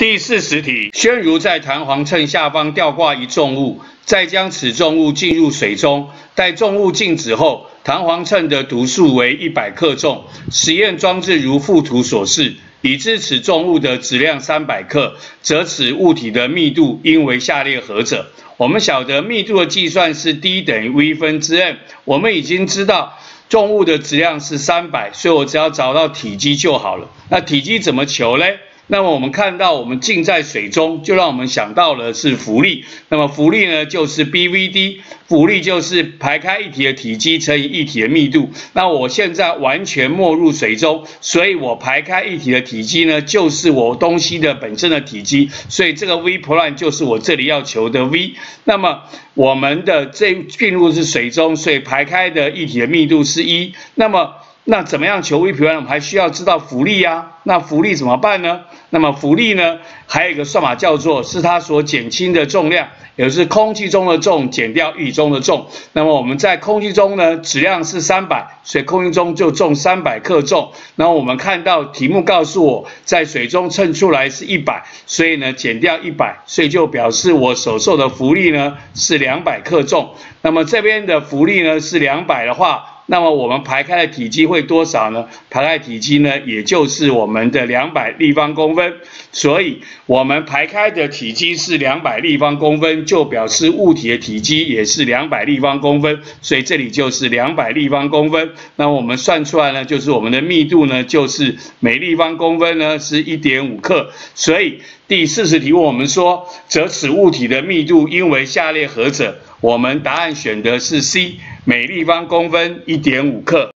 第四十题，宣如在弹簧秤下方吊挂一重物，再将此重物浸入水中，待重物静止后，弹簧秤的读数为一百克重。实验装置如附图所示，已知此重物的质量三百克，则此物体的密度应为下列何者？我们晓得密度的计算是 D 等于 V 分之 m，我们已经知道重物的质量是三百，所以我只要找到体积就好了。那体积怎么求嘞？那么我们看到，我们浸在水中，就让我们想到了是浮力。那么浮力呢，就是 BVD，浮力就是排开液体的体积乘以液体的密度。那我现在完全没入水中，所以我排开液体的体积呢，就是我东西的本身的体积。所以这个 V prime 就是我这里要求的 V。那么我们的这进入是水中，所以排开的液体的密度是一。那么那怎么样求 Vp？我们还需要知道浮力呀。那浮力怎么办呢？那么浮力呢？还有一个算法叫做是它所减轻的重量，也就是空气中的重减掉雨中的重。那么我们在空气中呢，质量是三百，所以空气中就重三百克重。然后我们看到题目告诉我在水中称出来是一百，所以呢减掉一百，所以就表示我所受的浮力呢是两百克重。那么这边的浮力呢是两百的话。那么我们排开的体积会多少呢？排开体积呢，也就是我们的两百立方公分。所以，我们排开的体积是两百立方公分，就表示物体的体积也是两百立方公分。所以这里就是两百立方公分。那我们算出来呢，就是我们的密度呢，就是每立方公分呢是一点五克。所以第四十题问我们说，则此物体的密度应为下列何者？我们答案选的是 C，每立方公分一点五克。